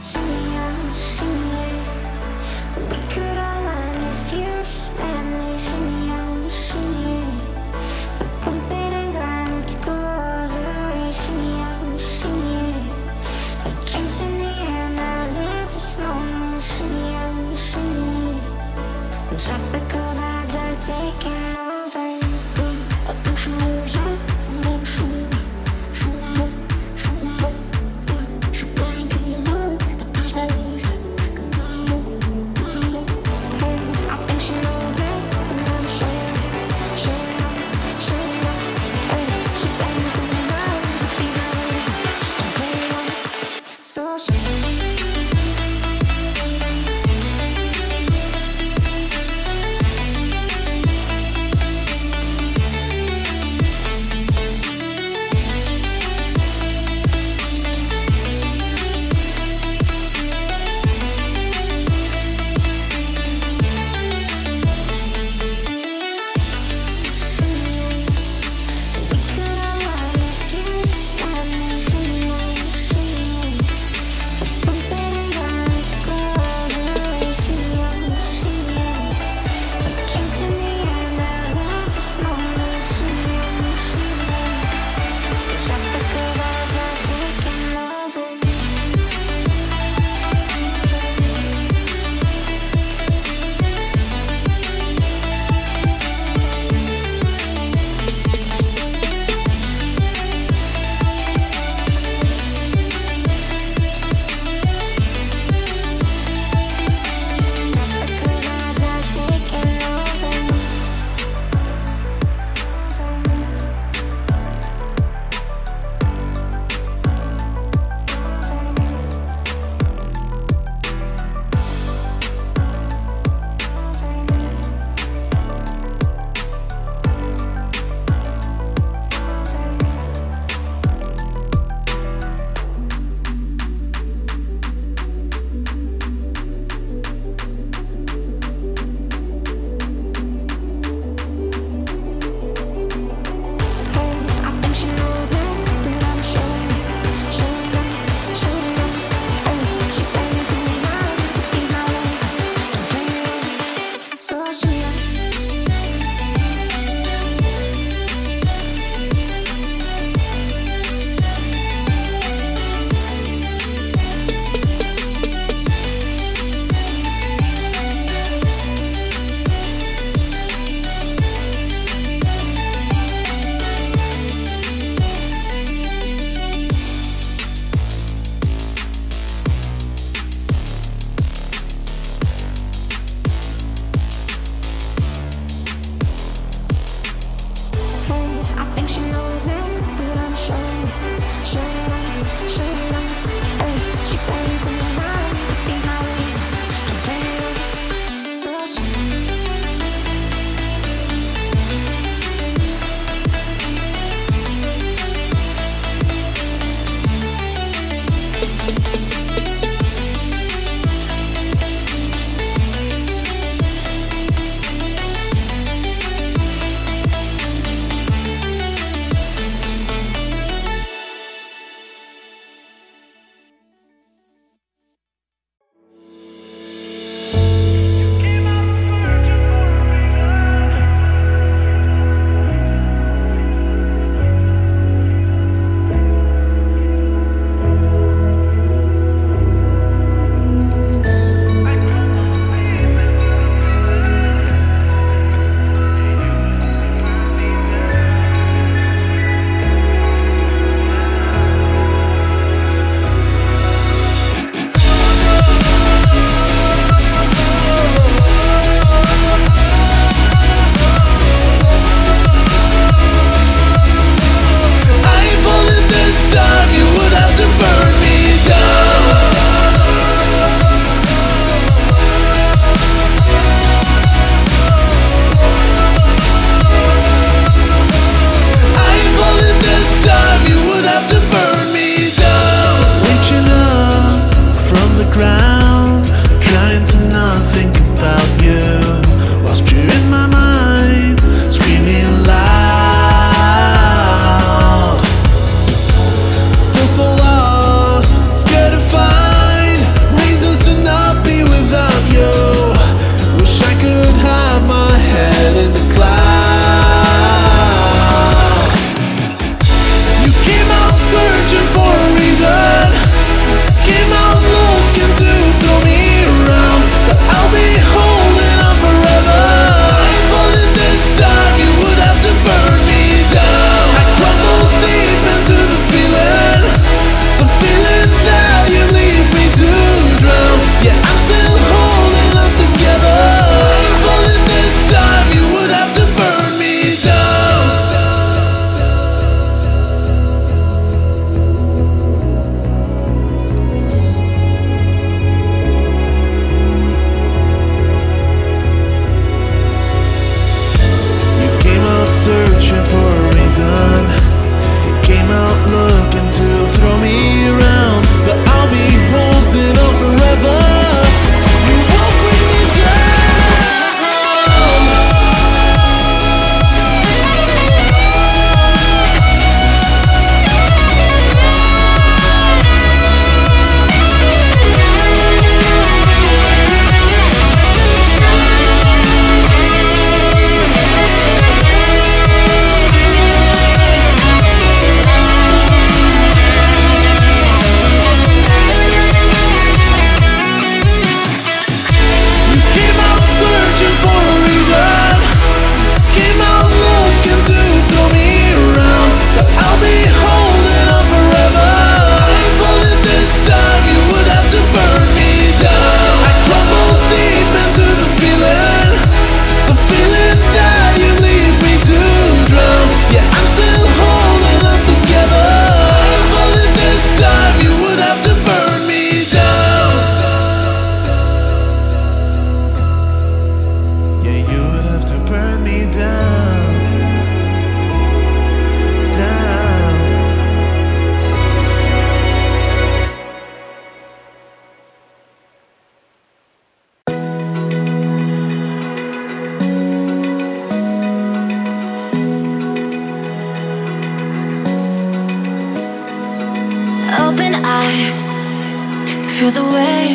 See you, see you.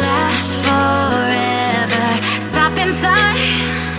last forever. Stop in time